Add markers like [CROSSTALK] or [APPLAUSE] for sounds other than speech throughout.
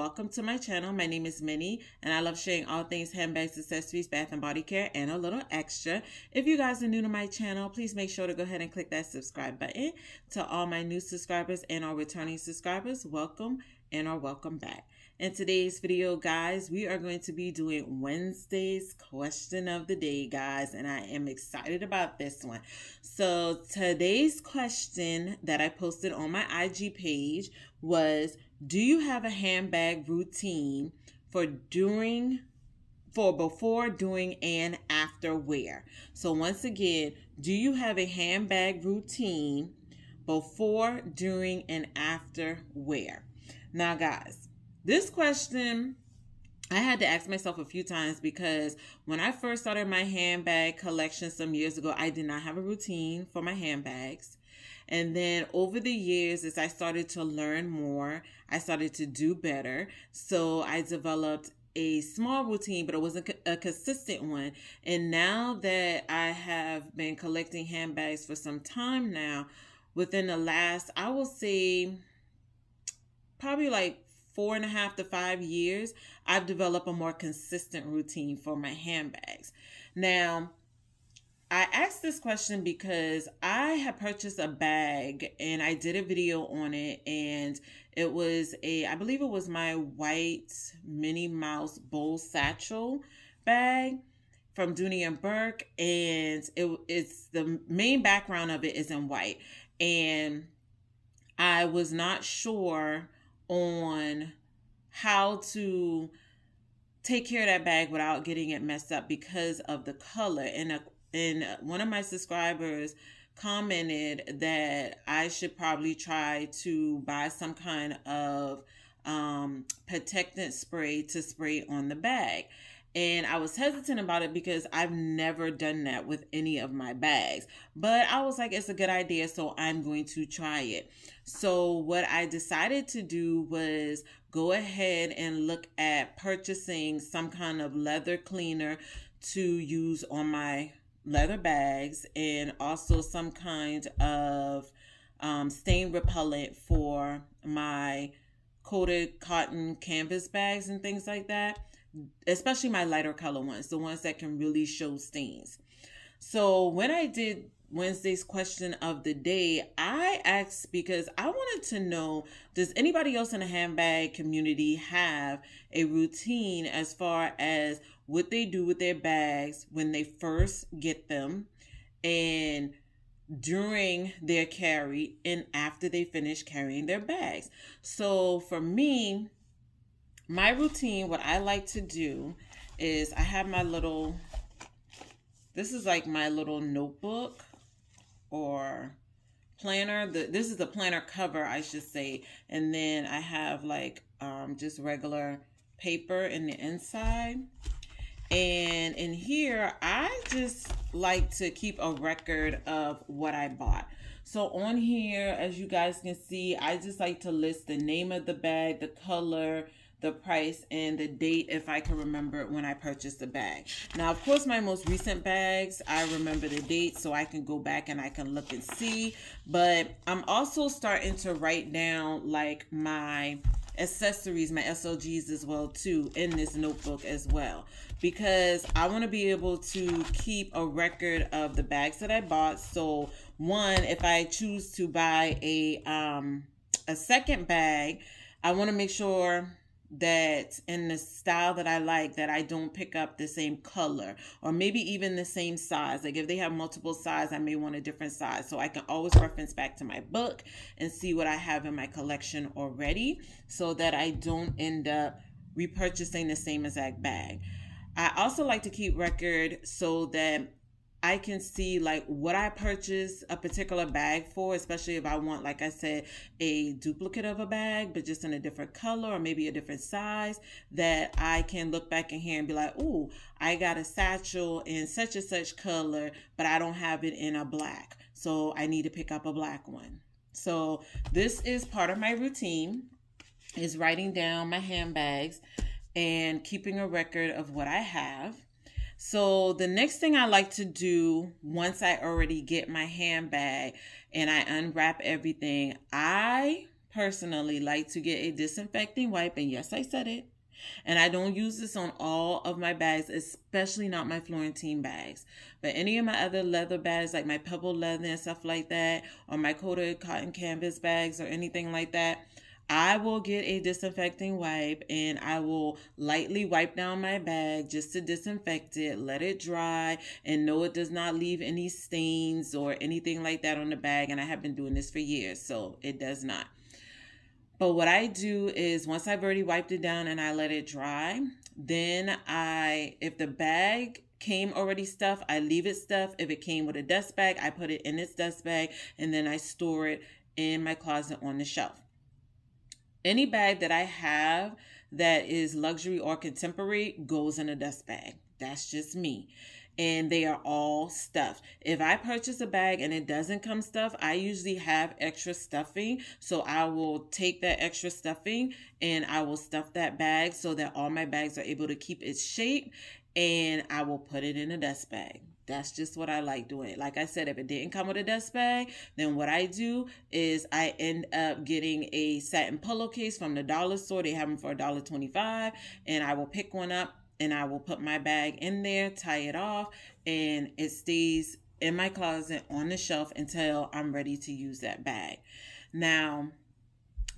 welcome to my channel. My name is Minnie, and I love sharing all things handbags, accessories, bath and body care, and a little extra. If you guys are new to my channel, please make sure to go ahead and click that subscribe button. To all my new subscribers and our returning subscribers, welcome and or welcome back. In today's video, guys, we are going to be doing Wednesday's question of the day, guys, and I am excited about this one. So today's question that I posted on my IG page was, do you have a handbag routine for during for before, doing, and after wear. So, once again, do you have a handbag routine before, during, and after wear? Now, guys, this question I had to ask myself a few times because when I first started my handbag collection some years ago, I did not have a routine for my handbags. And then over the years, as I started to learn more, I started to do better. So I developed a small routine, but it wasn't a consistent one. And now that I have been collecting handbags for some time now, within the last, I will say, probably like four and a half to five years, I've developed a more consistent routine for my handbags. Now, I asked this question because I had purchased a bag and I did a video on it and it was a I believe it was my white Minnie Mouse bowl satchel bag from Dooney and Bourke and it it's the main background of it is in white and I was not sure on how to take care of that bag without getting it messed up because of the color. And, a, and one of my subscribers commented that I should probably try to buy some kind of um, protectant spray to spray on the bag. And I was hesitant about it because I've never done that with any of my bags. But I was like, it's a good idea, so I'm going to try it. So, what I decided to do was go ahead and look at purchasing some kind of leather cleaner to use on my leather bags and also some kind of um, stain repellent for my coated cotton canvas bags and things like that especially my lighter color ones, the ones that can really show stains. So when I did Wednesday's question of the day, I asked because I wanted to know does anybody else in the handbag community have a routine as far as what they do with their bags when they first get them and during their carry and after they finish carrying their bags. So for me, my routine, what I like to do is I have my little, this is like my little notebook or planner. The, this is the planner cover, I should say. And then I have like um, just regular paper in the inside. And in here, I just like to keep a record of what I bought. So on here, as you guys can see, I just like to list the name of the bag, the color, the price and the date if I can remember when I purchased the bag. Now, of course, my most recent bags, I remember the date so I can go back and I can look and see. But I'm also starting to write down like my accessories, my SLGs as well too in this notebook as well because I want to be able to keep a record of the bags that I bought. So one, if I choose to buy a um a second bag, I want to make sure that in the style that I like that I don't pick up the same color or maybe even the same size. Like if they have multiple size, I may want a different size. So I can always reference back to my book and see what I have in my collection already so that I don't end up repurchasing the same exact bag. I also like to keep record so that I can see like what I purchase a particular bag for, especially if I want, like I said, a duplicate of a bag, but just in a different color or maybe a different size, that I can look back in here and be like, oh, I got a satchel in such and such color, but I don't have it in a black. So I need to pick up a black one. So this is part of my routine is writing down my handbags and keeping a record of what I have so the next thing I like to do once I already get my handbag and I unwrap everything, I personally like to get a disinfecting wipe, and yes, I said it. And I don't use this on all of my bags, especially not my Florentine bags. But any of my other leather bags, like my pebble leather and stuff like that, or my coated cotton canvas bags or anything like that, I will get a disinfecting wipe and I will lightly wipe down my bag just to disinfect it, let it dry, and know it does not leave any stains or anything like that on the bag. And I have been doing this for years, so it does not. But what I do is once I've already wiped it down and I let it dry, then I, if the bag came already stuffed, I leave it stuffed. If it came with a dust bag, I put it in its dust bag and then I store it in my closet on the shelf. Any bag that I have that is luxury or contemporary goes in a dust bag. That's just me and they are all stuffed. If I purchase a bag and it doesn't come stuffed, I usually have extra stuffing. So I will take that extra stuffing and I will stuff that bag so that all my bags are able to keep its shape and I will put it in a dust bag. That's just what I like doing. Like I said, if it didn't come with a dust bag, then what I do is I end up getting a satin pillowcase from the dollar store. They have them for a dollar twenty-five, and I will pick one up and I will put my bag in there, tie it off, and it stays in my closet on the shelf until I'm ready to use that bag. Now,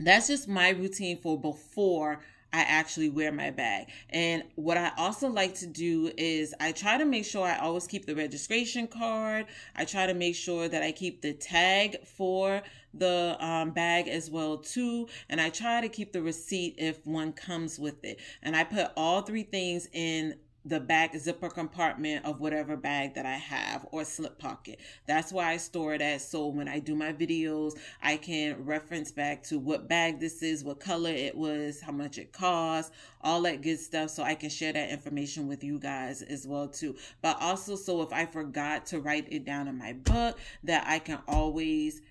that's just my routine for before I actually wear my bag. And what I also like to do is I try to make sure I always keep the registration card. I try to make sure that I keep the tag for the um, bag as well too. And I try to keep the receipt if one comes with it. And I put all three things in the back zipper compartment of whatever bag that I have or slip pocket. That's why I store it at. So when I do my videos, I can reference back to what bag this is, what color it was, how much it cost, all that good stuff. So I can share that information with you guys as well too. But also so if I forgot to write it down in my book that I can always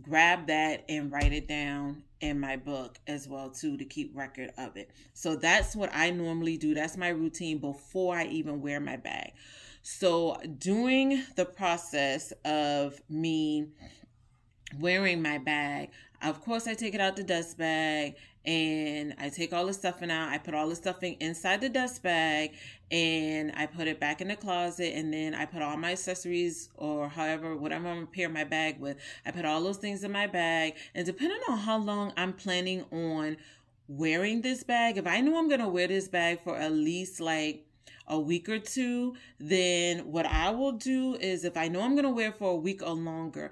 grab that and write it down in my book as well too to keep record of it. So that's what I normally do. That's my routine before I even wear my bag. So during the process of me wearing my bag, of course I take it out the dust bag and I take all the stuffing out. I put all the stuffing inside the dust bag and I put it back in the closet and then I put all my accessories or however whatever I'm gonna pair my bag with. I put all those things in my bag and depending on how long I'm planning on wearing this bag, if I know I'm gonna wear this bag for at least like a week or two, then what I will do is if I know I'm gonna wear for a week or longer,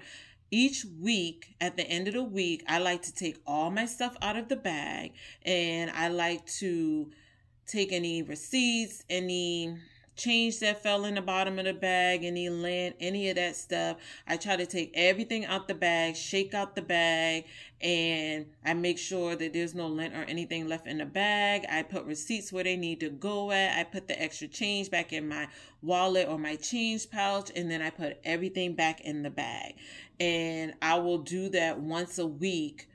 each week at the end of the week i like to take all my stuff out of the bag and i like to take any receipts any change that fell in the bottom of the bag any lint any of that stuff. I try to take everything out the bag shake out the bag and i make sure that there's no lint or anything left in the bag. I put receipts where they need to go at. I put the extra change back in my wallet or my change pouch and then i put everything back in the bag. And I will do that once a week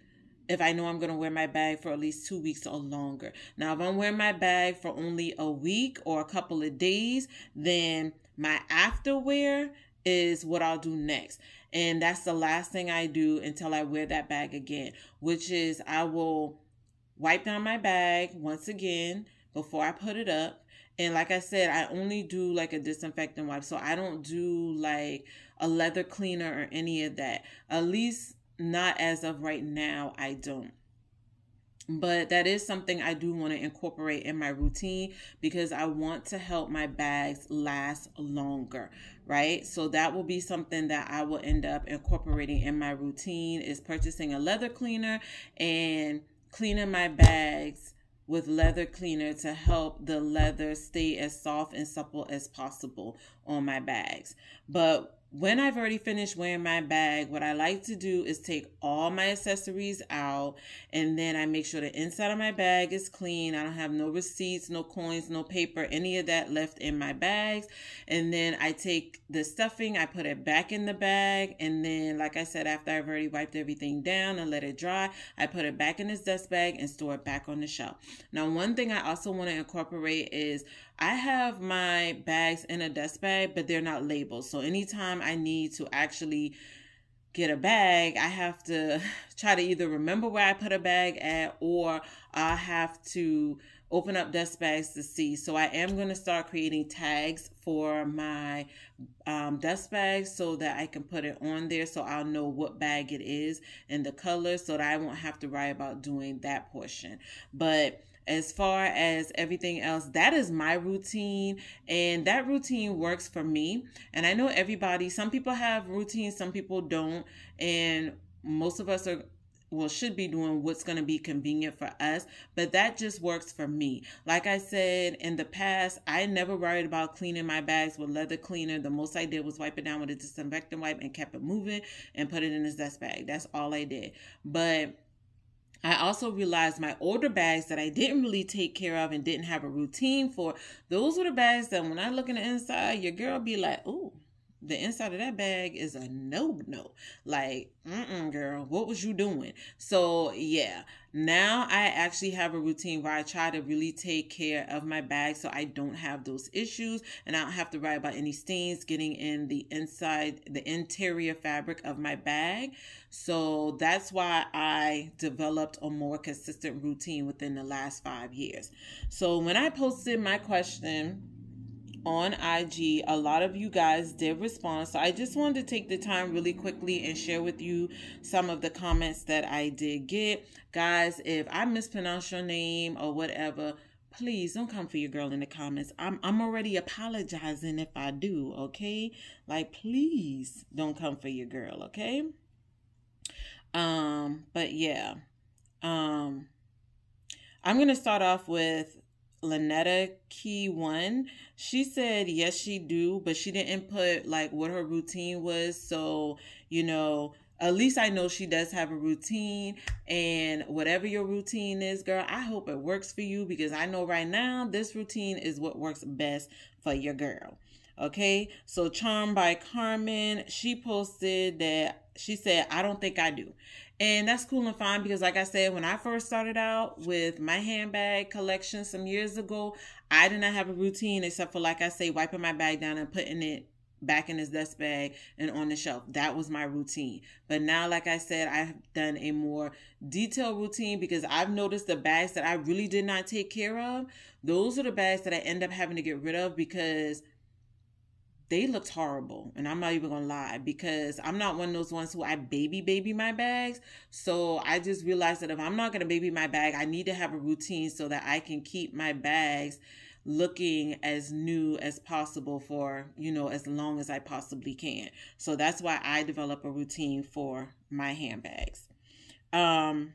if I know I'm going to wear my bag for at least two weeks or longer. Now, if I'm wearing my bag for only a week or a couple of days, then my afterwear is what I'll do next. And that's the last thing I do until I wear that bag again, which is I will wipe down my bag once again before I put it up. And like I said, I only do like a disinfectant wipe. So I don't do like a leather cleaner or any of that. At least not as of right now, I don't. But that is something I do want to incorporate in my routine because I want to help my bags last longer, right? So that will be something that I will end up incorporating in my routine is purchasing a leather cleaner and cleaning my bags with leather cleaner to help the leather stay as soft and supple as possible on my bags. But when I've already finished wearing my bag, what I like to do is take all my accessories out and then I make sure the inside of my bag is clean. I don't have no receipts, no coins, no paper, any of that left in my bags. And then I take the stuffing, I put it back in the bag. And then, like I said, after I've already wiped everything down and let it dry, I put it back in this dust bag and store it back on the shelf. Now, one thing I also want to incorporate is I have my bags in a dust bag, but they're not labeled. So anytime I need to actually get a bag, I have to [LAUGHS] try to either remember where I put a bag at or I have to open up dust bags to see. So I am going to start creating tags for my um, dust bags so that I can put it on there so I'll know what bag it is and the color so that I won't have to worry about doing that portion. But as far as everything else, that is my routine, and that routine works for me. And I know everybody, some people have routines, some people don't, and most of us are well should be doing what's going to be convenient for us but that just works for me. Like i said in the past i never worried about cleaning my bags with leather cleaner. The most i did was wipe it down with a disinfectant wipe and kept it moving and put it in this dust bag. That's all i did. But I also realized my older bags that I didn't really take care of and didn't have a routine for. Those were the bags that when I look in the inside, your girl be like, "Ooh, the inside of that bag is a no no. Like, mm girl, what was you doing? So, yeah, now I actually have a routine where I try to really take care of my bag so I don't have those issues and I don't have to worry about any stains getting in the inside, the interior fabric of my bag. So, that's why I developed a more consistent routine within the last five years. So, when I posted my question, on IG. A lot of you guys did respond. So I just wanted to take the time really quickly and share with you some of the comments that I did get. Guys, if I mispronounce your name or whatever, please don't come for your girl in the comments. I'm I'm already apologizing if I do, okay? Like please don't come for your girl, okay? Um, but yeah. Um I'm going to start off with Lynetta Key One, she said yes, she do, but she didn't put like what her routine was. So you know, at least I know she does have a routine. And whatever your routine is, girl, I hope it works for you because I know right now this routine is what works best for your girl. Okay, so Charmed by Carmen, she posted that she said, I don't think I do. And that's cool and fine because, like I said, when I first started out with my handbag collection some years ago, I did not have a routine except for, like I say, wiping my bag down and putting it back in his dust bag and on the shelf. That was my routine. But now, like I said, I've done a more detailed routine because I've noticed the bags that I really did not take care of, those are the bags that I end up having to get rid of because they looked horrible and i'm not even gonna lie because i'm not one of those ones who i baby baby my bags. So i just realized that if i'm not gonna baby my bag i need to have a routine so that i can keep my bags looking as new as possible for you know as long as i possibly can. So that's why i develop a routine for my handbags. Um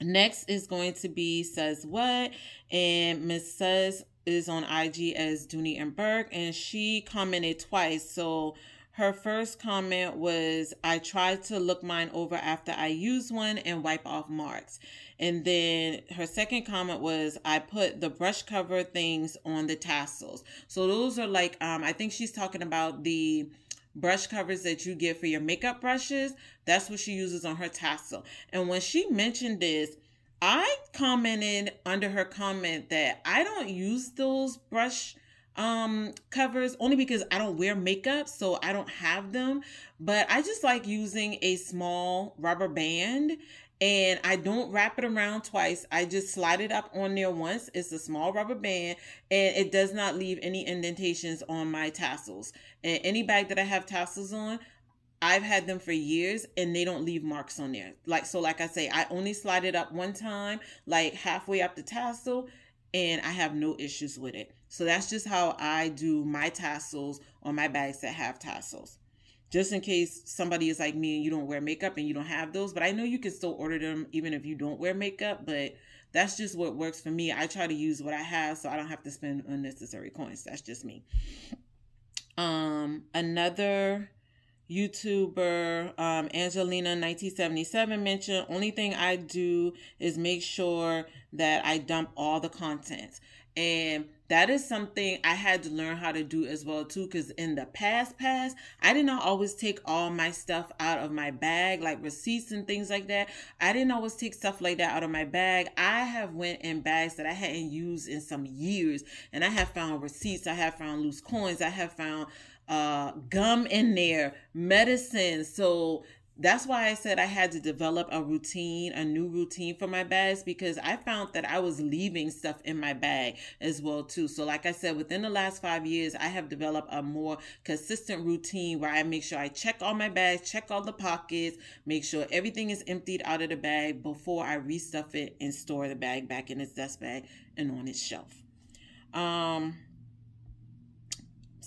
next is going to be SuzWhat? And miss says is on IG as Dooney and Bourke, and she commented twice. So her first comment was, I tried to look mine over after I use one and wipe off marks. And then her second comment was, I put the brush cover things on the tassels. So those are like, um, I think she's talking about the brush covers that you get for your makeup brushes. That's what she uses on her tassel. And when she mentioned this, I commented under her comment that I don't use those brush um covers only because I don't wear makeup so I don't have them but I just like using a small rubber band and I don't wrap it around twice. I just slide it up on there once. It's a small rubber band and it does not leave any indentations on my tassels. And any bag that I have tassels on, I've had them for years and they don't leave marks on there. Like so like I say, I only slide it up one time, like halfway up the tassel, and I have no issues with it. So that's just how I do my tassels on my bags that have tassels. Just in case somebody is like me and you don't wear makeup and you don't have those, but I know you can still order them even if you don't wear makeup, but that's just what works for me. I try to use what I have so I don't have to spend unnecessary coins. That's just me. Um another YouTuber um, Angelina 1977 mentioned, only thing I do is make sure that I dump all the content. And that is something I had to learn how to do as well too because in the past past I did not always take all my stuff out of my bag like receipts and things like that. I didn't always take stuff like that out of my bag. I have went in bags that I hadn't used in some years and I have found receipts, I have found loose coins, I have found uh, gum in there, medicine. So that's why I said I had to develop a routine, a new routine for my bags because I found that I was leaving stuff in my bag as well too. So like I said, within the last 5 years, I have developed a more consistent routine where I make sure I check all my bags, check all the pockets, make sure everything is emptied out of the bag before I restuff it and store the bag back in its dust bag and on its shelf. Um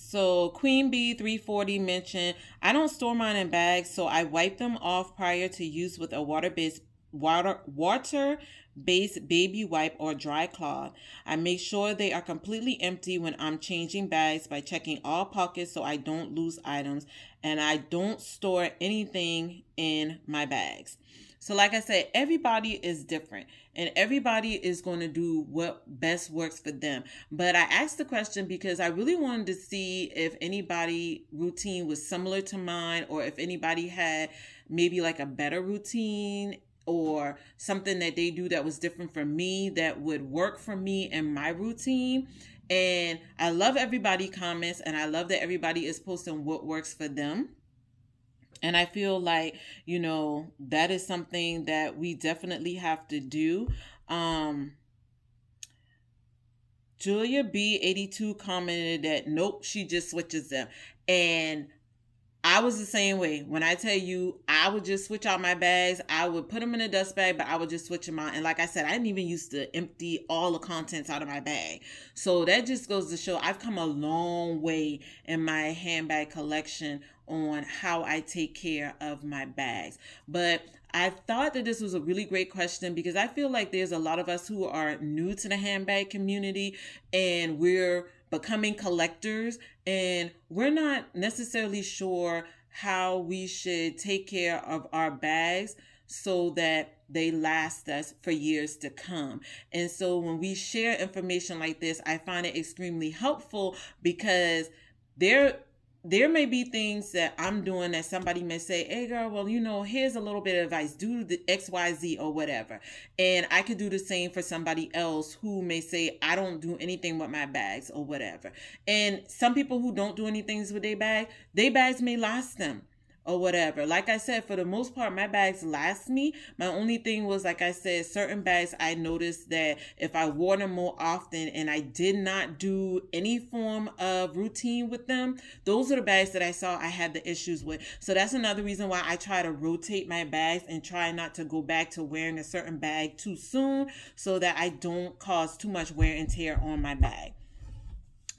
so Queen Bee 340 mentioned, I don't store mine in bags, so I wipe them off prior to use with a water-based water water based baby wipe or dry cloth. I make sure they are completely empty when I'm changing bags by checking all pockets so I don't lose items and I don't store anything in my bags. So, like I said, everybody is different and everybody is going to do what best works for them. But I asked the question because I really wanted to see if anybody routine was similar to mine or if anybody had maybe like a better routine or something that they do that was different from me that would work for me and my routine. And I love everybody comments and I love that everybody is posting what works for them. And I feel like, you know, that is something that we definitely have to do. Um, Julia B82 commented that nope, she just switches them. And I was the same way. When I tell you, I would just switch out my bags. I would put them in a dust bag, but I would just switch them out. And like I said, I didn't even used to empty all the contents out of my bag. So that just goes to show I've come a long way in my handbag collection on how I take care of my bags. But I thought that this was a really great question because I feel like there's a lot of us who are new to the handbag community and we're becoming collectors and we're not necessarily sure how we should take care of our bags so that they last us for years to come. And so when we share information like this, I find it extremely helpful because there there may be things that I'm doing that somebody may say, hey girl, well, you know, here's a little bit of advice, do the XYZ or whatever. And I could do the same for somebody else who may say, I don't do anything with my bags or whatever. And some people who don't do anything with their bag, their bags may last them or whatever. Like I said, for the most part, my bags last me. My only thing was, like I said, certain bags I noticed that if I wore them more often and I did not do any form of routine with them, those are the bags that I saw I had the issues with. So that's another reason why I try to rotate my bags and try not to go back to wearing a certain bag too soon so that I don't cause too much wear and tear on my bag.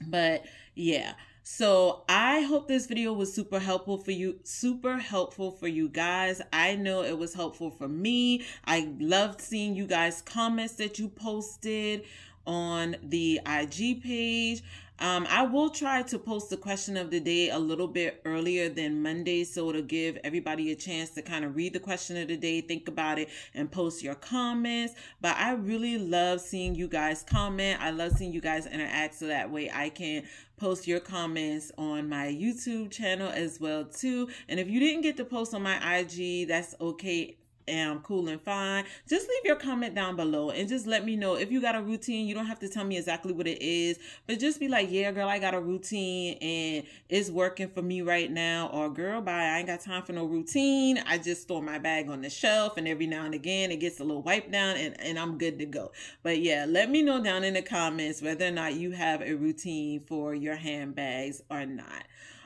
But yeah. So I hope this video was super helpful for you, super helpful for you guys. I know it was helpful for me. I loved seeing you guys comments that you posted on the IG page. Um, I will try to post the question of the day a little bit earlier than Monday so to give everybody a chance to kind of read the question of the day, think about it, and post your comments. But I really love seeing you guys comment. I love seeing you guys interact so that way I can post your comments on my YouTube channel as well too. And if you didn't get to post on my IG, that's okay am cool and fine. Just leave your comment down below and just let me know if you got a routine. You don't have to tell me exactly what it is, but just be like, yeah, girl, I got a routine and it's working for me right now. Or girl, bye, I ain't got time for no routine. I just store my bag on the shelf and every now and again it gets a little wiped down and, and I'm good to go. But yeah, let me know down in the comments whether or not you have a routine for your handbags or not.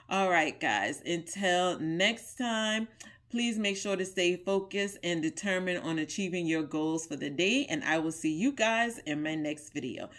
All right, guys, until next time. Please make sure to stay focused and determined on achieving your goals for the day. And I will see you guys in my next video.